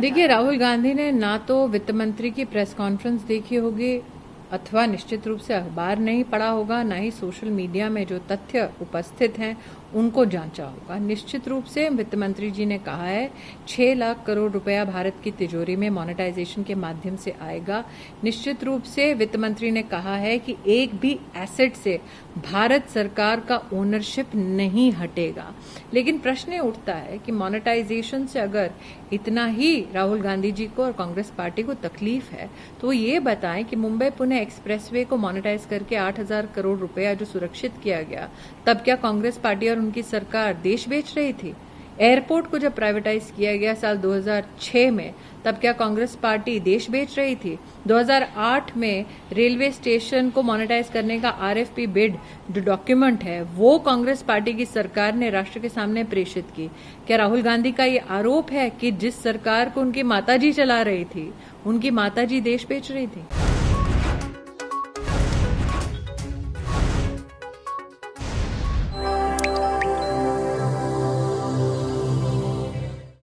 देखिए राहुल गांधी ने ना तो वित्त मंत्री की प्रेस कॉन्फ्रेंस देखी होगी अथवा निश्चित रूप से अखबार नहीं पढ़ा होगा, ना ही सोशल मीडिया में जो तथ्य उपस्थित हैं, उनको जांचा होगा। निश्चित रूप से वित्त मंत्री जी ने कहा है, छह लाख करोड़ रुपया भारत की तिजोरी में मोनेटाइजेशन के माध्यम से आएगा। निश्चित रूप से वित्त मंत्री ने कहा है कि एक भी एसेट से भारत सरकार का ओनरशिप नहीं हटेगा। लेकिन प्रश्न उठता है कि मोनेटाइजेशन से अगर इतना ही राहुल गांधी जी को और कांग्रेस पार्टी को तकलीफ़ है तो ये बताएँ कि मुंबई, पुणे एक्सप्रेसवे को मोनेटाइज करके आठ हज़ार करोड़ रुपया जो सुरक्षित किया गया, तब क्या कांग्रेस पार्टी और उनकी सरकार देश बेच रही थी? एयरपोर्ट को जब प्राइवेटाइज किया गया साल 2006 में, तब क्या कांग्रेस पार्टी देश बेच रही थी? 2008 में रेलवे स्टेशन को मोनेटाइज करने का आरएफपी बिड जो डॉक्यूमेंट है, वो कांग्रेस पार्टी की सरकार ने राष्ट्र के सामने प्रेषित की। क्या राहुल गांधी का ये आरोप है कि जिस सरकार को उनकी माताजी चला रही थी, उनकी माताजी देश बेच रही थी?